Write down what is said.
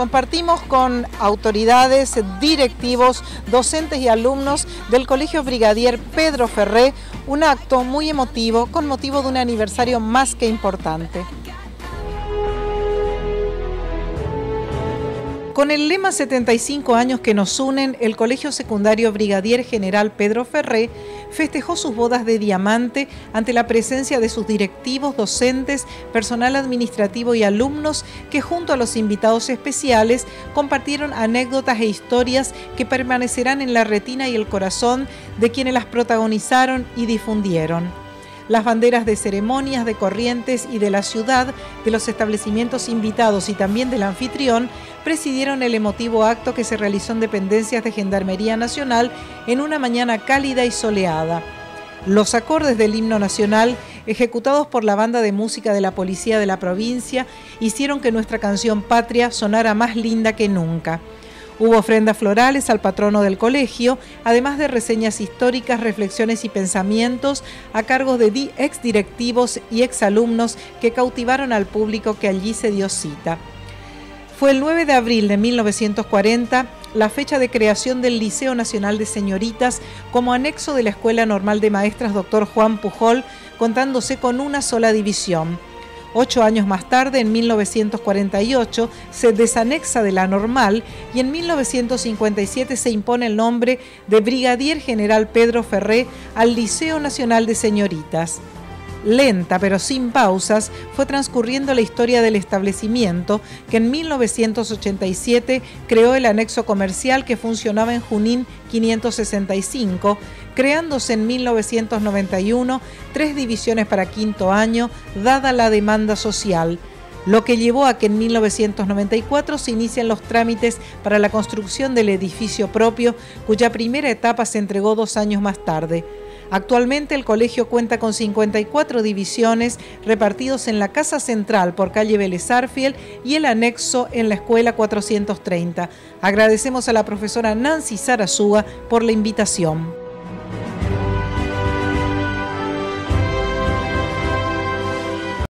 compartimos con autoridades, directivos, docentes y alumnos del Colegio Brigadier Pedro Ferré un acto muy emotivo con motivo de un aniversario más que importante. Con el lema 75 años que nos unen, el Colegio Secundario Brigadier General Pedro Ferré festejó sus bodas de diamante ante la presencia de sus directivos, docentes, personal administrativo y alumnos que junto a los invitados especiales compartieron anécdotas e historias que permanecerán en la retina y el corazón de quienes las protagonizaron y difundieron las banderas de ceremonias de Corrientes y de la ciudad, de los establecimientos invitados y también del anfitrión, presidieron el emotivo acto que se realizó en dependencias de Gendarmería Nacional en una mañana cálida y soleada. Los acordes del himno nacional, ejecutados por la banda de música de la policía de la provincia, hicieron que nuestra canción patria sonara más linda que nunca. Hubo ofrendas florales al patrono del colegio, además de reseñas históricas, reflexiones y pensamientos a cargo de ex directivos y ex alumnos que cautivaron al público que allí se dio cita. Fue el 9 de abril de 1940 la fecha de creación del Liceo Nacional de Señoritas como anexo de la Escuela Normal de Maestras Dr. Juan Pujol, contándose con una sola división. Ocho años más tarde, en 1948, se desanexa de la normal y en 1957 se impone el nombre de Brigadier General Pedro Ferré al Liceo Nacional de Señoritas lenta pero sin pausas, fue transcurriendo la historia del establecimiento que en 1987 creó el anexo comercial que funcionaba en Junín 565, creándose en 1991 tres divisiones para quinto año, dada la demanda social lo que llevó a que en 1994 se inicien los trámites para la construcción del edificio propio, cuya primera etapa se entregó dos años más tarde. Actualmente el colegio cuenta con 54 divisiones repartidos en la Casa Central por calle Vélez y el anexo en la Escuela 430. Agradecemos a la profesora Nancy Sarazúa por la invitación.